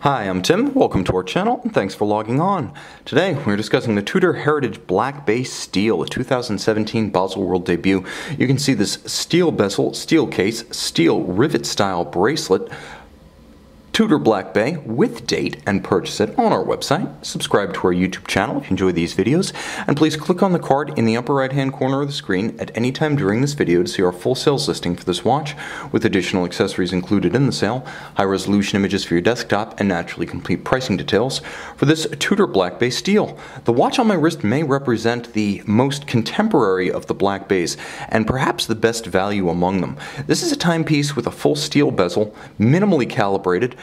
Hi, I'm Tim. Welcome to our channel, and thanks for logging on. Today, we're discussing the Tudor Heritage Black Bay Steel, a 2017 Baselworld debut. You can see this steel bezel, steel case, steel rivet-style bracelet, Tudor Black Bay with date and purchase it on our website. Subscribe to our YouTube channel if you enjoy these videos, and please click on the card in the upper right hand corner of the screen at any time during this video to see our full sales listing for this watch with additional accessories included in the sale, high resolution images for your desktop, and naturally complete pricing details for this Tudor Black Bay steel. The watch on my wrist may represent the most contemporary of the Black Bays and perhaps the best value among them. This is a timepiece with a full steel bezel, minimally calibrated,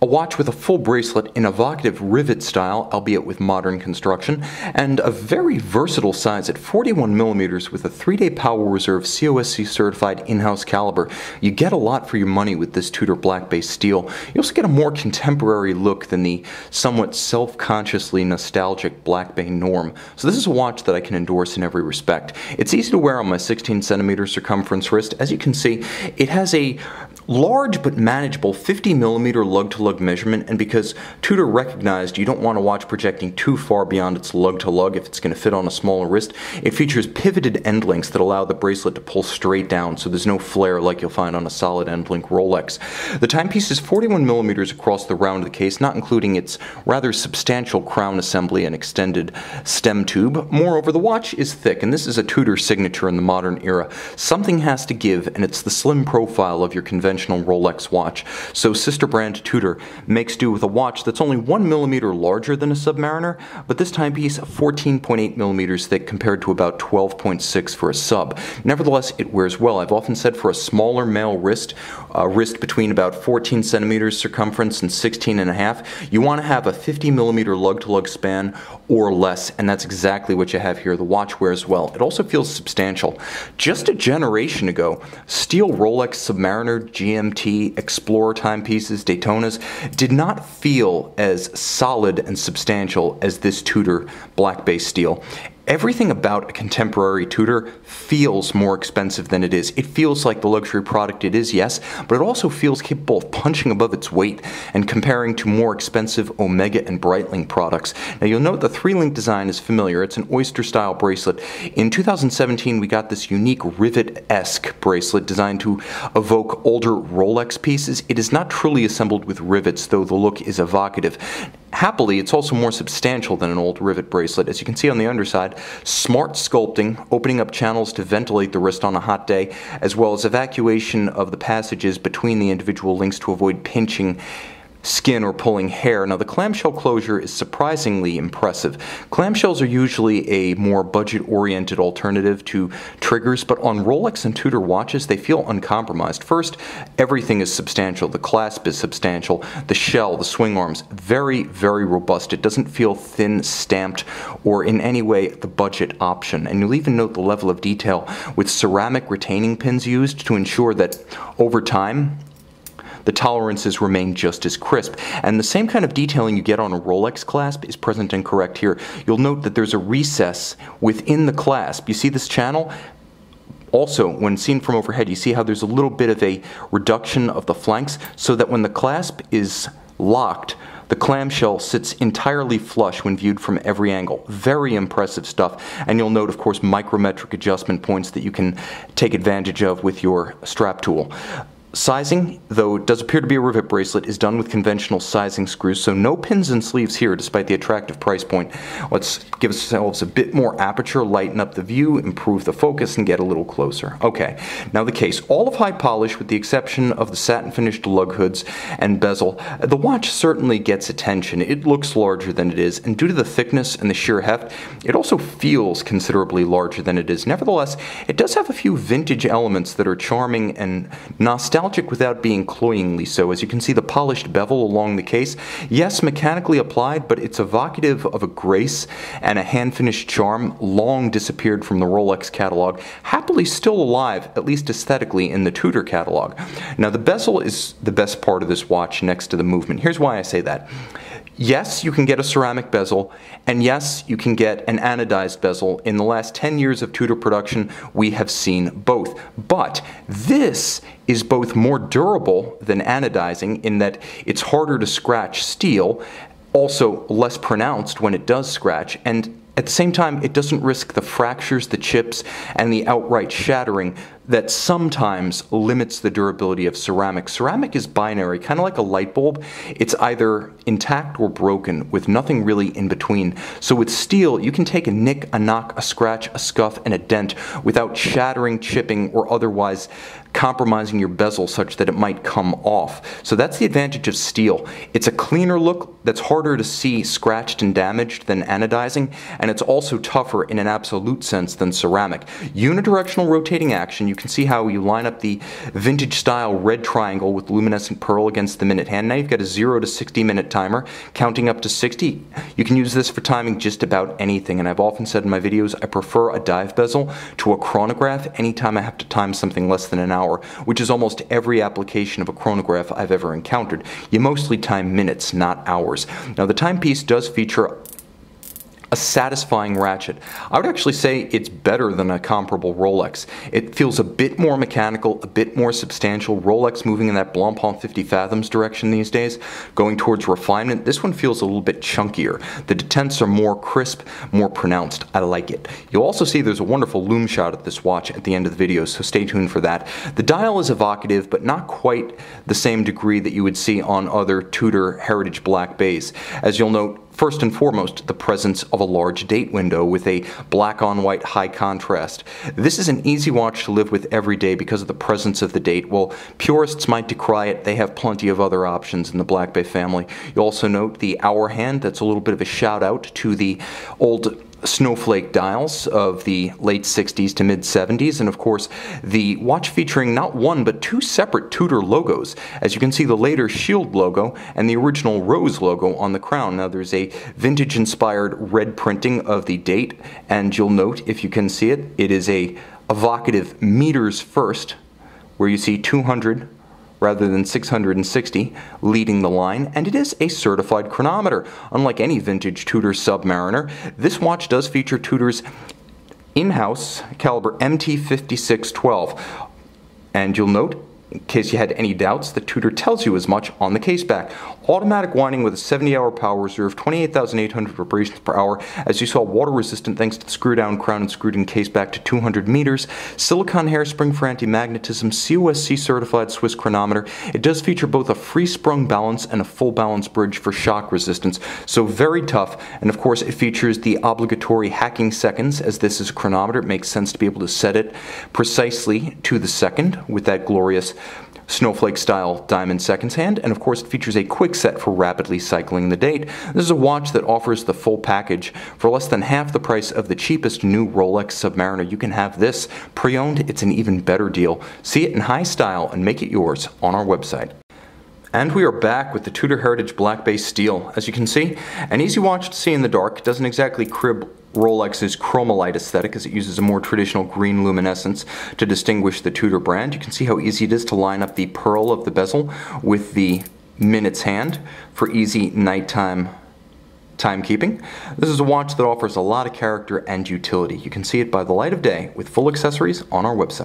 a watch with a full bracelet in evocative rivet style, albeit with modern construction, and a very versatile size at 41 millimeters with a 3-day power reserve COSC certified in-house caliber. You get a lot for your money with this Tudor Black Bay steel. You also get a more contemporary look than the somewhat self-consciously nostalgic Black Bay norm. So this is a watch that I can endorse in every respect. It's easy to wear on my 16 centimeter circumference wrist. As you can see, it has a large but manageable 50mm lug-to-lug measurement and because Tudor recognized you don't want a watch projecting too far beyond its lug-to-lug if it's going to fit on a smaller wrist, it features pivoted end links that allow the bracelet to pull straight down so there's no flare like you'll find on a solid end link Rolex. The timepiece is 41mm across the round of the case, not including its rather substantial crown assembly and extended stem tube. Moreover, the watch is thick and this is a Tudor signature in the modern era. Something has to give and it's the slim profile of your conventional Rolex watch, so sister brand Tudor makes do with a watch that's only 1 millimeter larger than a Submariner, but this timepiece 14.8 millimeters thick compared to about 12.6 for a sub. Nevertheless, it wears well. I've often said for a smaller male wrist, a wrist between about 14 centimeters circumference and 16 and a half, you want to have a 50 millimeter lug-to-lug span or less, and that's exactly what you have here. The watch wears well. It also feels substantial. Just a generation ago, steel Rolex Submariner GMT, Explorer timepieces, Daytonas, did not feel as solid and substantial as this Tudor Black Bay steel everything about a contemporary Tudor feels more expensive than it is. It feels like the luxury product it is, yes, but it also feels capable of punching above its weight and comparing to more expensive Omega and Breitling products. Now you'll note the three-link design is familiar. It's an oyster-style bracelet. In 2017, we got this unique rivet-esque bracelet designed to evoke older Rolex pieces. It is not truly assembled with rivets, though the look is evocative. Happily, it's also more substantial than an old rivet bracelet. As you can see on the underside, smart sculpting, opening up channels to ventilate the wrist on a hot day, as well as evacuation of the passages between the individual links to avoid pinching skin or pulling hair. Now the clamshell closure is surprisingly impressive. Clamshells are usually a more budget-oriented alternative to triggers, but on Rolex and Tudor watches they feel uncompromised. First, everything is substantial. The clasp is substantial. The shell, the swing arms, very, very robust. It doesn't feel thin, stamped, or in any way the budget option. And you'll even note the level of detail with ceramic retaining pins used to ensure that over time the tolerances remain just as crisp. And the same kind of detailing you get on a Rolex clasp is present and correct here. You'll note that there's a recess within the clasp. You see this channel? Also, when seen from overhead, you see how there's a little bit of a reduction of the flanks so that when the clasp is locked, the clamshell sits entirely flush when viewed from every angle. Very impressive stuff. And you'll note, of course, micrometric adjustment points that you can take advantage of with your strap tool. Sizing, though it does appear to be a rivet bracelet, is done with conventional sizing screws, so no pins and sleeves here despite the attractive price point. Let's give ourselves a bit more aperture, lighten up the view, improve the focus, and get a little closer. Okay, now the case. All of high polish with the exception of the satin finished lug hoods and bezel. The watch certainly gets attention. It looks larger than it is, and due to the thickness and the sheer heft, it also feels considerably larger than it is. Nevertheless, it does have a few vintage elements that are charming and nostalgic nostalgic without being cloyingly so. As you can see the polished bevel along the case, yes, mechanically applied, but it's evocative of a grace and a hand-finished charm long disappeared from the Rolex catalog, happily still alive, at least aesthetically, in the Tudor catalog. Now the bezel is the best part of this watch next to the movement. Here's why I say that. Yes, you can get a ceramic bezel, and yes, you can get an anodized bezel. In the last 10 years of Tudor production, we have seen both. But this is both more durable than anodizing in that it's harder to scratch steel, also less pronounced when it does scratch, and at the same time, it doesn't risk the fractures, the chips, and the outright shattering that sometimes limits the durability of ceramic. Ceramic is binary, kind of like a light bulb. It's either intact or broken, with nothing really in between. So with steel, you can take a nick, a knock, a scratch, a scuff, and a dent without shattering, chipping, or otherwise compromising your bezel such that it might come off. So that's the advantage of steel. It's a cleaner look that's harder to see scratched and damaged than anodizing, and it's also tougher in an absolute sense than ceramic. Unidirectional rotating action, you can see how you line up the vintage style red triangle with luminescent pearl against the minute hand. Now you've got a 0 to 60 minute timer, counting up to 60. You can use this for timing just about anything, and I've often said in my videos I prefer a dive bezel to a chronograph anytime I have to time something less than an hour, which is almost every application of a chronograph I've ever encountered. You mostly time minutes, not hours. Now the timepiece does feature a satisfying ratchet. I would actually say it's better than a comparable Rolex. It feels a bit more mechanical, a bit more substantial. Rolex moving in that Blancpain 50 fathoms direction these days, going towards refinement. This one feels a little bit chunkier. The detents are more crisp, more pronounced. I like it. You'll also see there's a wonderful lume shot at this watch at the end of the video, so stay tuned for that. The dial is evocative, but not quite the same degree that you would see on other Tudor Heritage Black Bays. As you'll note, First and foremost, the presence of a large date window with a black on white high contrast. This is an easy watch to live with every day because of the presence of the date. While purists might decry it, they have plenty of other options in the Black Bay family. You also note the hour hand, that's a little bit of a shout out to the old snowflake dials of the late 60s to mid 70s, and of course the watch featuring not one but two separate Tudor logos. As you can see, the later Shield logo and the original Rose logo on the crown. Now there's a vintage inspired red printing of the date, and you'll note if you can see it, it is a evocative meters first, where you see 200 rather than 660 leading the line, and it is a certified chronometer. Unlike any vintage Tudor Submariner, this watch does feature Tudor's in-house caliber MT5612. And you'll note in case you had any doubts, the Tudor tells you as much on the case back. Automatic winding with a 70 hour power reserve, 28,800 vibrations per hour. As you saw, water resistant thanks to the screw down crown and screwed in case back to 200 meters. Silicon hairspring for anti-magnetism, COSC certified Swiss chronometer. It does feature both a free sprung balance and a full balance bridge for shock resistance. So very tough. And of course, it features the obligatory hacking seconds. As this is a chronometer, it makes sense to be able to set it precisely to the second with that glorious snowflake style diamond seconds hand, and of course it features a quick set for rapidly cycling the date. This is a watch that offers the full package. For less than half the price of the cheapest new Rolex Submariner, you can have this pre-owned. It's an even better deal. See it in high style and make it yours on our website. And we are back with the Tudor Heritage Black Bay Steel. As you can see, an easy watch to see in the dark. Doesn't exactly crib Rolex's Chromalight aesthetic as it uses a more traditional green luminescence to distinguish the Tudor brand. You can see how easy it is to line up the pearl of the bezel with the minutes hand for easy nighttime timekeeping. This is a watch that offers a lot of character and utility. You can see it by the light of day with full accessories on our website.